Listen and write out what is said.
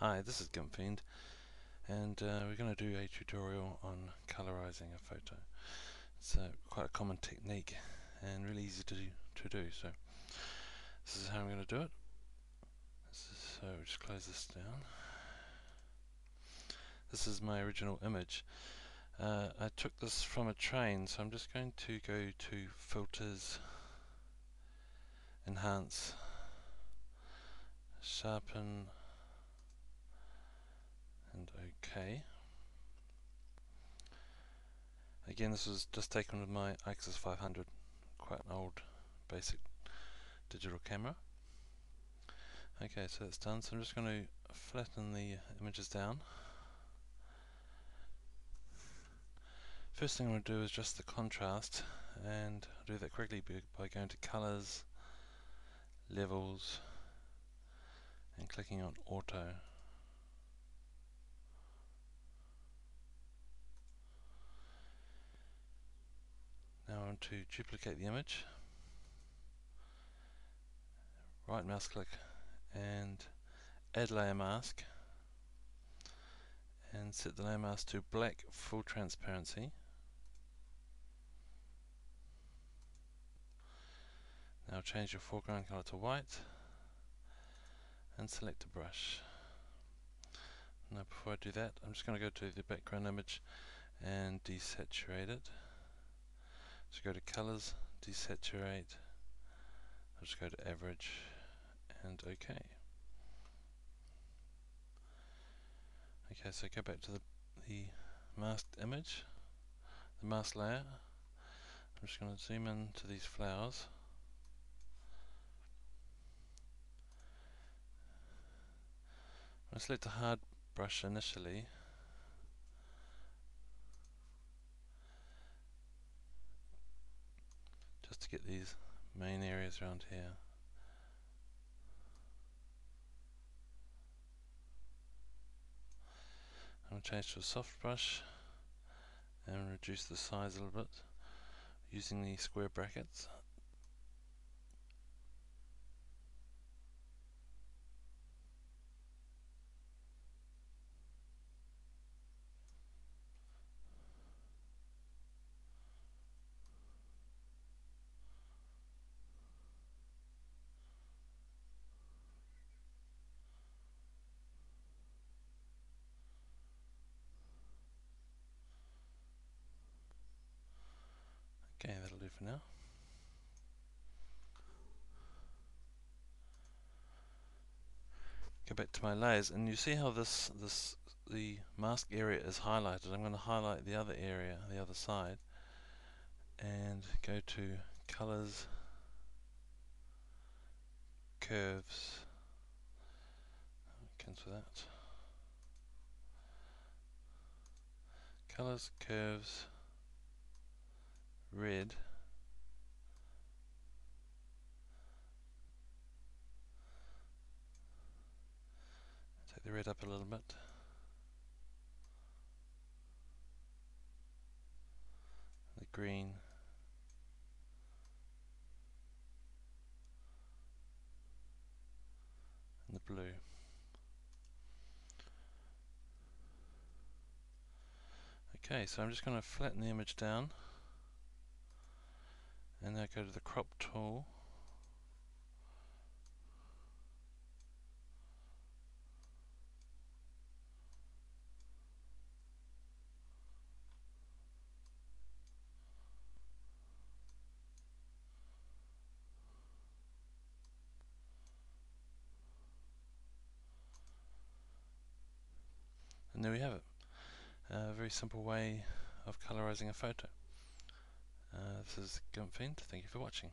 Hi, this is GimpFiend and uh, we're going to do a tutorial on colorizing a photo. It's uh, quite a common technique and really easy to do, to do. So this is how I'm going to do it. so we'll just close this down. This is my original image. Uh, I took this from a train so I'm just going to go to filters, enhance, sharpen and OK. Again, this was just taken with my Ixus 500, quite an old basic digital camera. Okay, so that's done. So I'm just going to flatten the images down. First thing I'm going to do is just the contrast, and I'll do that quickly by going to Colors, Levels, and clicking on Auto. To duplicate the image. Right mouse click and add layer mask and set the layer mask to black full transparency. Now change your foreground color to white and select a brush. Now before I do that I'm just going to go to the background image and desaturate it so go to colors, desaturate, I'll just go to average and OK. Okay, so go back to the, the masked image, the mask layer. I'm just going to zoom in to these flowers. I'm going to select a hard brush initially to get these main areas around here. I'm going to change to a soft brush and reduce the size a little bit using the square brackets. Okay, that'll do for now. Go back to my layers and you see how this this the mask area is highlighted. I'm going to highlight the other area, the other side and go to colors curves cancel that colors curves red. Take the red up a little bit. The green. And the blue. Okay so I'm just going to flatten the image down and now go to the crop tool And there we have it. A very simple way of colorizing a photo. This is GimpFiend. Thank you for watching.